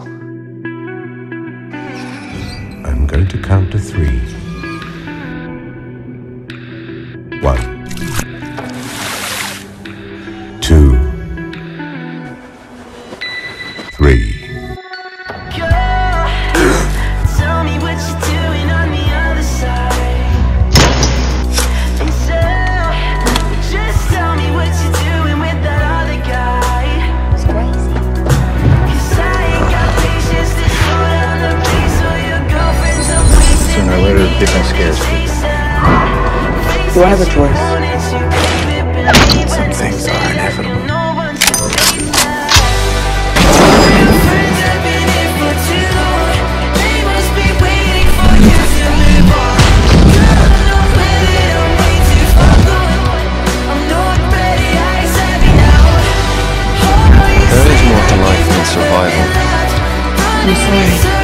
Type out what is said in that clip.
I'm going to count to three. One. Two. Three. Different scares people. Do I have a choice? Some things are inevitable. There There is more to life than survival. I'm sorry.